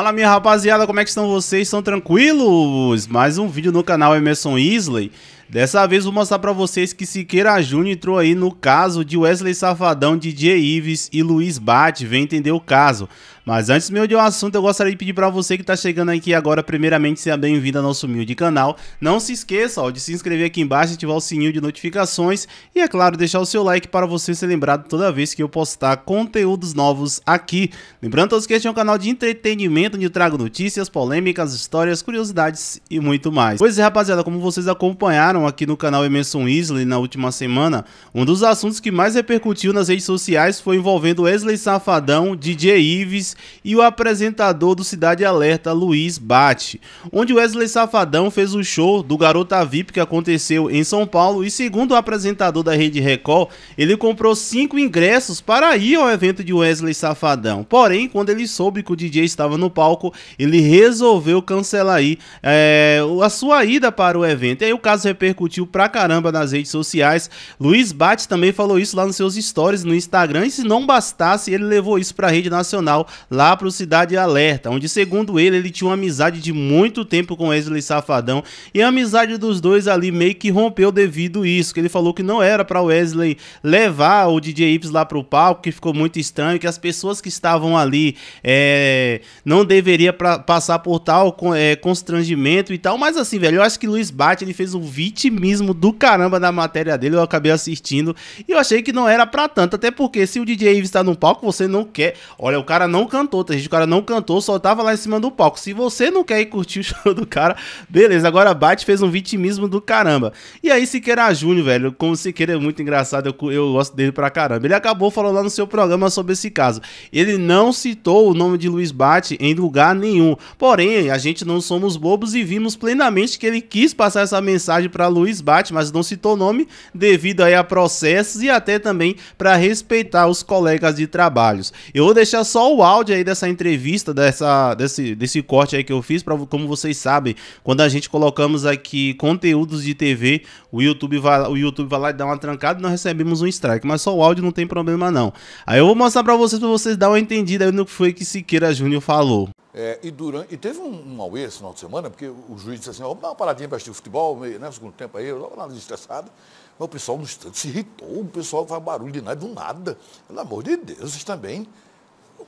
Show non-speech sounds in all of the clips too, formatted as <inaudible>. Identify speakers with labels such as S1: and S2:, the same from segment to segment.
S1: Fala minha rapaziada, como é que estão vocês? Estão tranquilos? Mais um vídeo no canal Emerson Isley. Dessa vez vou mostrar pra vocês que Siqueira Júnior entrou aí no caso de Wesley Safadão, DJ Ives e Luiz Bate. Vem entender o caso. Mas antes meu de um assunto, eu gostaria de pedir para você que está chegando aqui agora, primeiramente, seja bem-vindo ao nosso humilde canal. Não se esqueça ó, de se inscrever aqui embaixo, ativar o sininho de notificações e, é claro, deixar o seu like para você ser lembrado toda vez que eu postar conteúdos novos aqui. Lembrando todos que este é um canal de entretenimento, onde eu trago notícias, polêmicas, histórias, curiosidades e muito mais. Pois é, rapaziada, como vocês acompanharam aqui no canal Emerson Isley na última semana, um dos assuntos que mais repercutiu nas redes sociais foi envolvendo Wesley Safadão, DJ Ives e o apresentador do Cidade Alerta, Luiz Bate, onde Wesley Safadão fez o show do Garota VIP que aconteceu em São Paulo e segundo o apresentador da Rede Record, ele comprou cinco ingressos para ir ao evento de Wesley Safadão. Porém, quando ele soube que o DJ estava no palco, ele resolveu cancelar aí é, a sua ida para o evento. E aí o caso repercutiu pra caramba nas redes sociais. Luiz Bate também falou isso lá nos seus stories no Instagram e se não bastasse, ele levou isso para a rede nacional lá para o Cidade Alerta, onde, segundo ele, ele tinha uma amizade de muito tempo com Wesley Safadão e a amizade dos dois ali meio que rompeu devido a isso, que ele falou que não era para Wesley levar o DJ Ips lá para o palco, que ficou muito estranho, que as pessoas que estavam ali é, não deveria pra, passar por tal é, constrangimento e tal, mas assim, velho, eu acho que Luiz Bate ele fez um vitimismo do caramba na matéria dele, eu acabei assistindo e eu achei que não era para tanto, até porque se o DJ Ives está no palco, você não quer, olha, o cara não cantou, tá, gente? O cara não cantou, só tava lá em cima do palco. Se você não quer ir curtir o <laughs> show do cara, beleza. Agora Bate fez um vitimismo do caramba. E aí Siqueira Júnior, velho, como Siqueira é muito engraçado, eu, eu gosto dele pra caramba. Ele acabou falando lá no seu programa sobre esse caso. Ele não citou o nome de Luiz Bate em lugar nenhum. Porém, a gente não somos bobos e vimos plenamente que ele quis passar essa mensagem para Luiz Bate, mas não citou nome devido aí a processos e até também para respeitar os colegas de trabalhos. Eu vou deixar só o áudio aí dessa entrevista, dessa, desse, desse corte aí que eu fiz, para como vocês sabem, quando a gente colocamos aqui conteúdos de TV, o YouTube vai, o YouTube vai lá e dá uma trancada e nós recebemos um strike, mas só o áudio não tem problema não. Aí eu vou mostrar para vocês, para vocês dar uma entendida no que foi que Siqueira Júnior falou.
S2: É, e, durante, e teve um, um auê esse final de semana, porque o juiz disse assim, ó, dá uma paradinha para assistir o futebol, né, no segundo tempo aí, eu estava estressado, mas o pessoal no instante se irritou, o pessoal faz barulho de nada, do nada. Pelo amor de Deus, vocês também.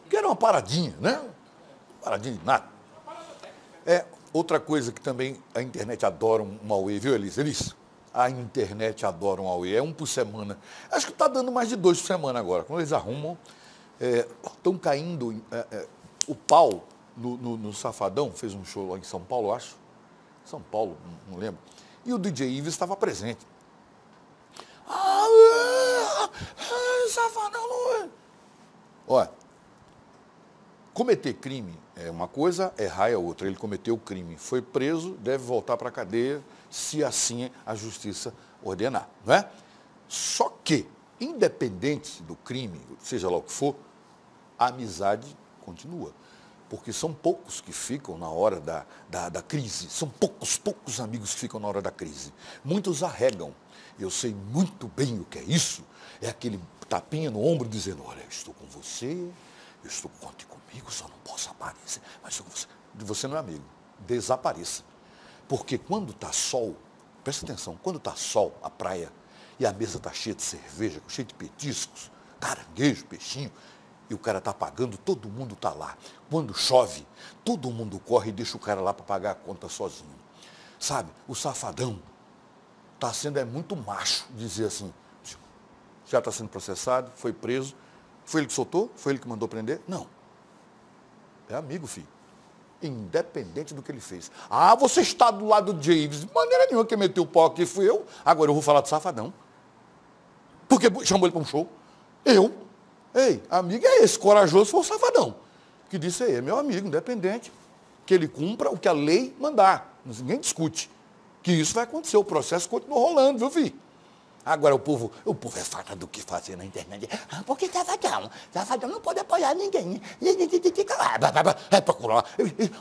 S2: Quero uma paradinha, né? Paradinha de nada. É, outra coisa que também a internet adora um Huawei, viu, Elisa? Elisa, a internet adora um Huawei. É um por semana. Acho que está dando mais de dois por semana agora. Quando eles arrumam, estão é, caindo. É, é, o pau no, no, no, Safadão fez um show lá em São Paulo, acho. São Paulo, não, lembro. E o DJ Ives estava presente. Ah, ah, ah, Safadão. Olha, Cometer crime é uma coisa, errar é outra. Ele cometeu o crime, foi preso, deve voltar para a cadeia, se assim a justiça ordenar. Não é? Só que, independente do crime, seja lá o que for, a amizade continua. Porque são poucos que ficam na hora da, da, da crise. São poucos, poucos amigos que ficam na hora da crise. Muitos arregam. Eu sei muito bem o que é isso. É aquele tapinha no ombro dizendo, olha, estou com você, eu estou conte comigo, só não posso aparecer. Mas você, você não é amigo. Desapareça. Porque quando está sol, presta atenção, quando está sol, a praia, e a mesa está cheia de cerveja, cheia de petiscos, caranguejo, peixinho, e o cara está pagando, todo mundo está lá. Quando chove, todo mundo corre e deixa o cara lá para pagar a conta sozinho. Sabe, o safadão está sendo é muito macho dizer assim, já está sendo processado, foi preso, foi ele que soltou? Foi ele que mandou prender? Não. É amigo, filho. Independente do que ele fez. Ah, você está do lado de James. De maneira nenhuma que meteu o pau aqui fui eu. Agora eu vou falar do safadão. Porque chamou ele para um show. Eu. Ei, amigo é esse. Corajoso foi o safadão. Que disse aí, é meu amigo, independente. Que ele cumpra o que a lei mandar. Ninguém discute. Que isso vai acontecer. O processo continua rolando, viu, filho? Agora o povo, o povo é falta do que fazer na internet. Ah, porque Safadão, Safadão não pode apoiar ninguém. É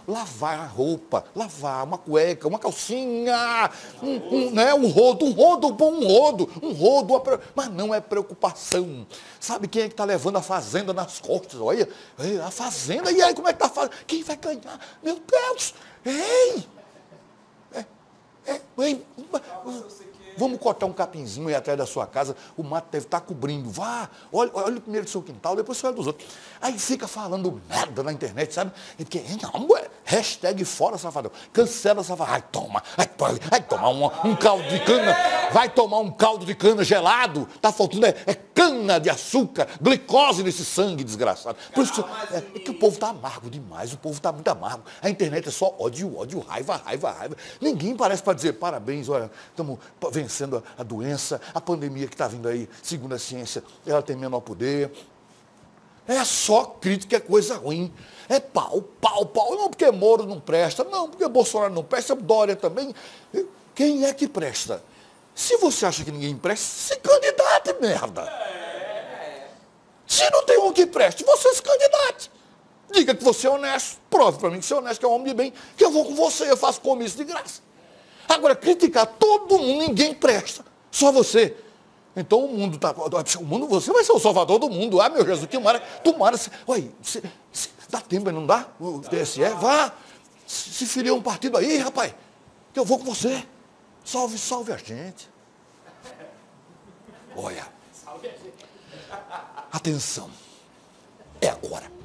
S2: lavar a roupa, lavar uma cueca, uma calcinha, um, um, né, um rodo, um rodo um rodo, um rodo, mas não é preocupação. Sabe quem é que está levando a fazenda nas costas? Olha, a fazenda, e aí como é que está fazendo? Quem vai ganhar? Meu Deus! Ei! É, é, ei, Vamos cortar um capinzinho aí atrás da sua casa, o mato deve estar tá cobrindo. Vá, olha, olha primeiro do seu quintal, depois você olha dos outros. Aí fica falando merda na internet, sabe? E não, é, hashtag fora safadão. Cancela safadão. Ai, toma, ai, vai tomar um, um caldo de cana, vai tomar um caldo de cana gelado. Tá faltando, é, é cana de açúcar, glicose nesse sangue desgraçado. Por isso é, é que o povo está amargo demais, o povo está muito amargo. A internet é só ódio, ódio, raiva, raiva, raiva. Ninguém parece para dizer parabéns, olha, estamos vencendo a, doença, a pandemia que está vindo aí, segundo a ciência, ela tem menor poder. É só crítica, é coisa ruim. É pau, pau, pau. Não porque Moro não presta, não porque Bolsonaro não presta, Dória também. Quem é que presta? Se você acha que ninguém presta, se candidate, merda. Se não tem um que preste, você se candidate. Diga que você é honesto. Prove para mim que você é honesto, que é um homem de bem, que eu vou com você, eu faço comício de graça. Agora, criticar todo mundo, ninguém presta. Só você. Então o mundo está. O mundo, você vai ser o salvador do mundo. Ah, meu Jesus, tomara, tomara. Olha, se, se, dá tempo, não dá? O TSE, vá. Se, se filia um partido aí, rapaz, que eu vou com você. Salve, salve a gente. Olha. Atenção. É agora.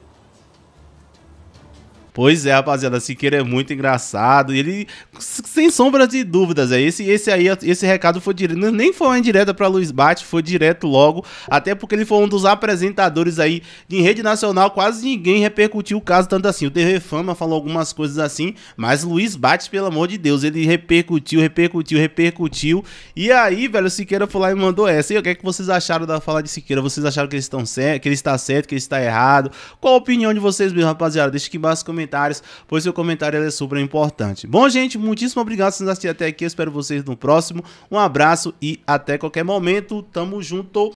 S1: Pois é, rapaziada, Siqueira é muito engraçado. E ele, sem sombra de dúvidas, é esse, esse aí, esse recado foi direto. Nem foi uma indireta para Luiz Bate, foi direto logo. Até porque ele foi um dos apresentadores aí de rede nacional. Quase ninguém repercutiu o caso tanto assim. O TV Fama falou algumas coisas assim, mas Luiz Bate, pelo amor de Deus, ele repercutiu, repercutiu, repercutiu. E aí, velho, o Siqueira foi lá e mandou essa. E o que é que vocês acharam da fala de Siqueira? Vocês acharam que, eles estão certo, que ele está certo, que ele está errado? Qual a opinião de vocês mesmo, rapaziada? Deixa aqui embaixo comentários comentários, pois seu comentário é super importante. Bom, gente, muitíssimo obrigado por nos assistir até aqui. Espero vocês no próximo. Um abraço e até qualquer momento. Tamo junto.